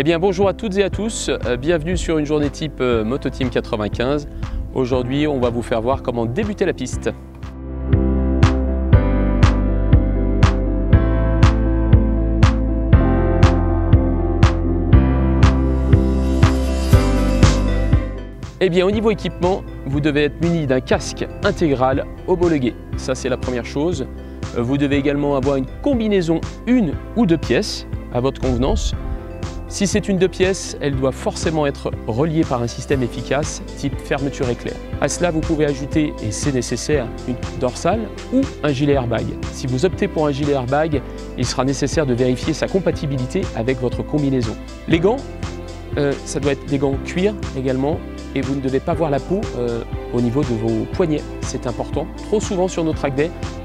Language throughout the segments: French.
Eh bien bonjour à toutes et à tous, euh, bienvenue sur une journée type euh, Mototeam 95. Aujourd'hui on va vous faire voir comment débuter la piste. Eh bien au niveau équipement, vous devez être muni d'un casque intégral homologué. Ça c'est la première chose. Euh, vous devez également avoir une combinaison une ou deux pièces à votre convenance. Si c'est une deux pièces, elle doit forcément être reliée par un système efficace type fermeture éclair. À cela, vous pouvez ajouter, et c'est nécessaire, une dorsale ou un gilet airbag. Si vous optez pour un gilet airbag, il sera nécessaire de vérifier sa compatibilité avec votre combinaison. Les gants, euh, ça doit être des gants cuir également, et vous ne devez pas voir la peau euh, au niveau de vos poignets, c'est important. Trop souvent sur nos track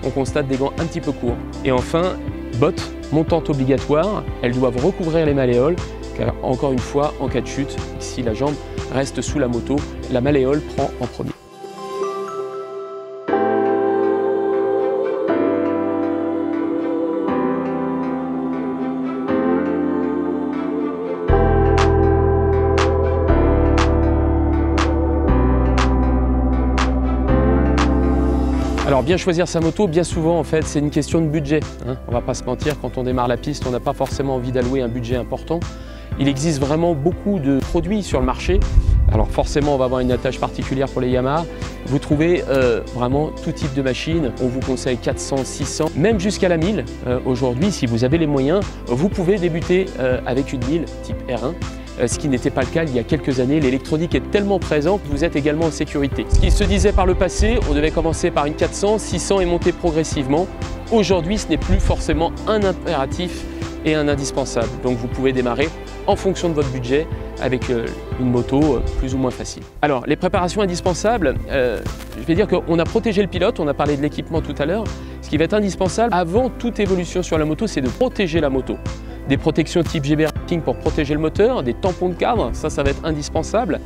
on constate des gants un petit peu courts. Et enfin, bottes montantes obligatoires, elles doivent recouvrir les malléoles, car encore une fois, en cas de chute, si la jambe reste sous la moto, la malléole prend en premier. Bien choisir sa moto, bien souvent en fait c'est une question de budget. Hein. On va pas se mentir, quand on démarre la piste, on n'a pas forcément envie d'allouer un budget important. Il existe vraiment beaucoup de produits sur le marché. Alors forcément on va avoir une attache particulière pour les Yamaha. Vous trouvez euh, vraiment tout type de machine. On vous conseille 400, 600, même jusqu'à la 1000. Euh, aujourd'hui, si vous avez les moyens, vous pouvez débuter euh, avec une 1000 type R1 euh, ce qui n'était pas le cas il y a quelques années. L'électronique est tellement présente que vous êtes également en sécurité. Ce qui se disait par le passé, on devait commencer par une 400, 600 et monter progressivement. Aujourd'hui, ce n'est plus forcément un impératif et un indispensable. Donc vous pouvez démarrer en fonction de votre budget avec euh, une moto euh, plus ou moins facile. Alors les préparations indispensables, je vais dire qu'on a protégé le pilote, on a parlé de l'équipement tout à l'heure. Ce qui va être indispensable avant toute évolution sur la moto, c'est de protéger la moto des protections type GB pour protéger le moteur, des tampons de cadre, ça, ça va être indispensable,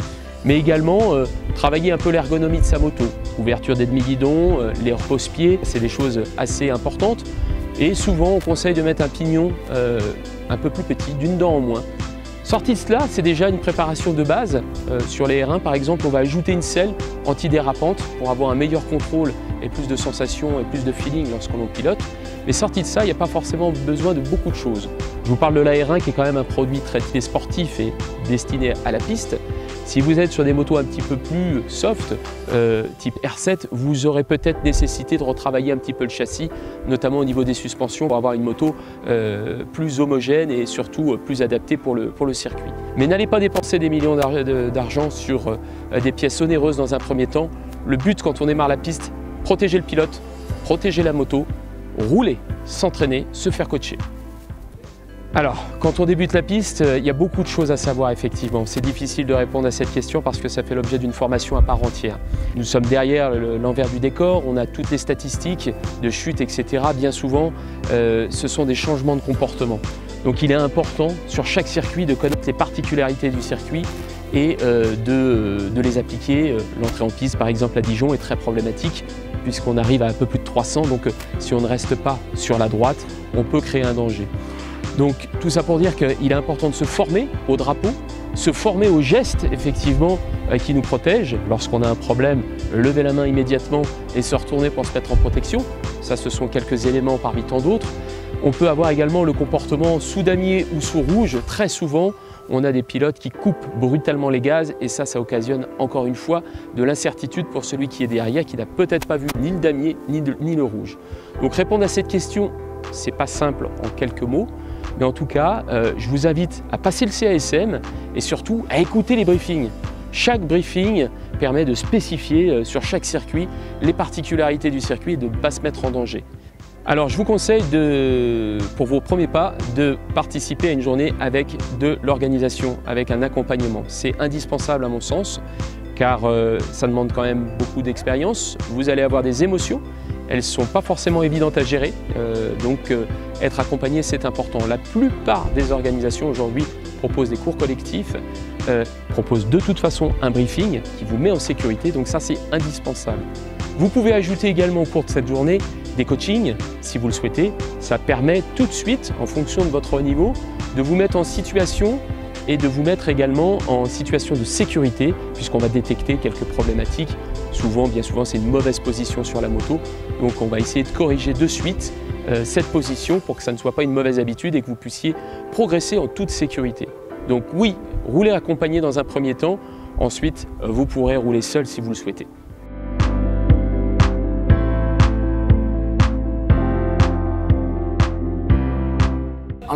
mais également euh, travailler un peu l'ergonomie de sa moto. Ouverture des demi-guidons, euh, les repose-pieds, c'est des choses assez importantes. Et souvent, on conseille de mettre un pignon euh, un peu plus petit, d'une dent en moins. Sorti de cela, c'est déjà une préparation de base. sur les R1, par exemple, on va ajouter une selle antidérapante pour avoir un meilleur contrôle et plus de sensations et plus de feeling lorsqu'on pilote. Mais sorti de ça, il n'y a pas forcément besoin de beaucoup de choses. Je vous parle de l'AR1 qui est quand même un produit très, sportif et destiné à la piste. Si vous êtes sur des motos un petit peu plus soft, euh, type R7, vous aurez peut-être nécessité de retravailler un petit peu le châssis, notamment au niveau des suspensions, pour avoir une moto euh, plus homogène et surtout euh, plus adaptée pour le, pour le circuit. Mais n'allez pas dépenser des millions d'argent sur des pièces onéreuses dans un premier temps. Le but quand on démarre la piste, protéger le pilote, protéger la moto, rouler, s'entraîner, se faire coacher. Alors, quand on débute la piste, euh, il y a beaucoup de choses à savoir effectivement. C'est difficile de répondre à cette question parce que ça fait l'objet d'une formation à part entière. Nous sommes derrière l'envers du décor, on a toutes les statistiques de chute, etc. Bien souvent, euh, ce sont des changements de comportement. Donc il est important sur chaque circuit de connaître les particularités du circuit et euh, de, les appliquer. L'entrée en piste par exemple à Dijon est très problématique puisqu'on arrive à un peu plus de 300, donc si on ne reste pas sur la droite, on peut créer un danger. Donc tout ça pour dire qu'il est important de se former au drapeau, se former aux gestes effectivement euh, qui nous protègent. Lorsqu'on a un problème, lever la main immédiatement et se retourner pour se mettre en protection. Ça, ce sont quelques éléments parmi tant d'autres. On peut avoir également le comportement sous damier ou sous rouge. Très souvent, on a des pilotes qui coupent brutalement les gaz et ça, ça occasionne encore une fois de l'incertitude pour celui qui est derrière, qui n'a peut-être pas vu ni le damier ni, le rouge. Donc répondre à cette question, c'est pas simple en quelques mots. Mais en tout cas, euh, je vous invite à passer le CASM et surtout à écouter les briefings. Chaque briefing permet de spécifier euh, sur chaque circuit les particularités du circuit et de ne pas se mettre en danger. Alors je vous conseille de, pour vos premiers pas de participer à une journée avec de l'organisation, avec un accompagnement. C'est indispensable à mon sens car euh, ça demande quand même beaucoup d'expérience. Vous allez avoir des émotions, elles ne sont pas forcément évidentes à gérer, donc être accompagné, c'est important. La plupart des organisations aujourd'hui proposent des cours collectifs, euh, proposent de toute façon un briefing qui vous met en sécurité, donc ça c'est indispensable. Vous pouvez ajouter également au cours de cette journée des coachings si vous le souhaitez. Ça permet tout de suite, en fonction de votre niveau, de vous mettre en situation et de vous mettre également en situation de sécurité puisqu'on va détecter quelques problématiques. Souvent, bien souvent, c'est une mauvaise position sur la moto. Donc on va essayer de corriger de suite euh, cette position pour que ça ne soit pas une mauvaise habitude et que vous puissiez progresser en toute sécurité. Donc oui, roulez accompagné dans un premier temps. Ensuite, vous pourrez rouler seul si vous le souhaitez.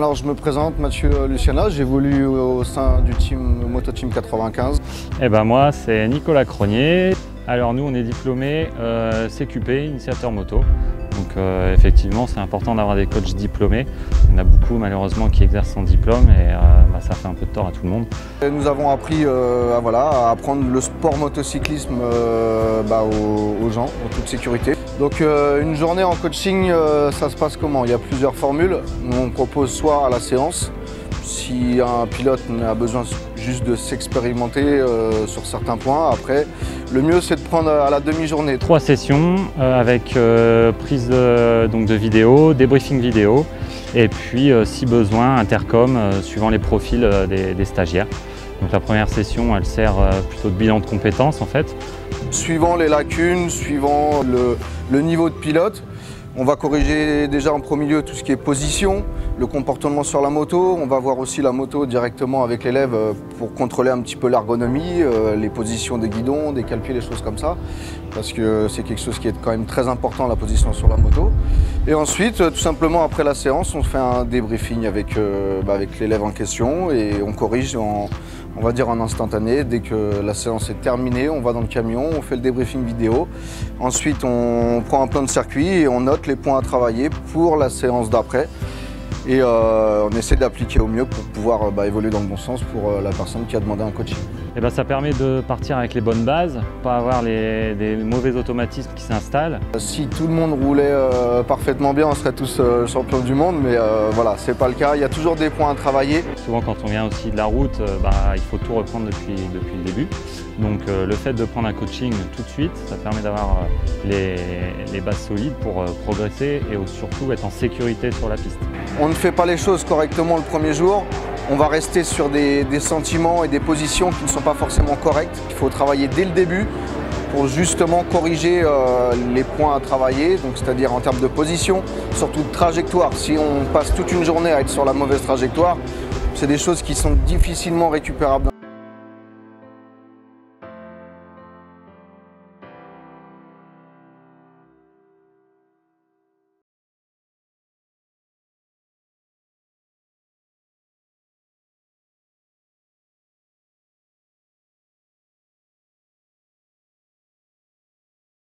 Alors je me présente Mathieu Luciana, j'évolue au sein du team Moto Team 95. Et ben moi c'est Nicolas Cronier. Alors nous on est diplômé euh, CQP, initiateur moto. Donc euh, effectivement, c'est important d'avoir des coachs diplômés. Il y en a beaucoup malheureusement qui exercent sans diplôme et euh, bah, ça fait un peu de tort à tout le monde. nous avons appris euh, à, voilà, à apprendre le sport motocyclisme bah, aux, gens en toute sécurité. Donc une journée en coaching, ça se passe comment? Il y a plusieurs formules. on propose soit à la séance, si un pilote a besoin juste de s'expérimenter sur certains points, après, le mieux c'est de prendre à la demi-journée. Trois sessions euh, avec euh, prise de, donc de vidéo, débriefing vidéo et puis si besoin intercom suivant les profils des, stagiaires. Donc la première session elle sert plutôt de bilan de compétences en fait. Suivant les lacunes, suivant le niveau de pilote, on va corriger déjà en premier lieu tout ce qui est position, le comportement sur la moto. On va voir aussi la moto directement avec l'élève euh, pour contrôler un petit peu l'ergonomie, euh, les positions des guidons, des cale-pieds, les choses comme ça. Parce que c'est quelque chose qui est quand même très important, la position sur la moto. Et ensuite, euh, tout simplement après la séance, on fait un débriefing avec, bah, avec l'élève en question et on corrige en, on va dire en instantané. Dès que la séance est terminée, on va dans le camion, on fait le débriefing vidéo. Ensuite, on prend un plan de circuit et on note les points à travailler pour la séance d'après. Et euh, on essaie d'appliquer au mieux pour pouvoir euh, bah, évoluer dans le bon sens pour euh, la personne qui a demandé un coaching. Et eh ben, ça permet de partir avec les bonnes bases, pas avoir les, des mauvais automatismes qui s'installent. Si tout le monde roulait parfaitement bien, on serait tous champions du monde, mais voilà, c'est pas le cas. Il y a toujours des points à travailler. Souvent quand on vient aussi de la route, bah, il faut tout reprendre depuis, depuis le début. Donc le fait de prendre un coaching tout de suite, ça permet d'avoir les, les, bases solides pour progresser et surtout être en sécurité sur la piste on ne fait pas les choses correctement le premier jour, on va rester sur des, sentiments et des positions qui ne sont pas forcément correctes. Il faut travailler dès le début pour justement corriger euh, les points à travailler, donc c'est-à-dire en termes de position, surtout de trajectoire. Si on passe toute une journée à être sur la mauvaise trajectoire, c'est des choses qui sont difficilement récupérables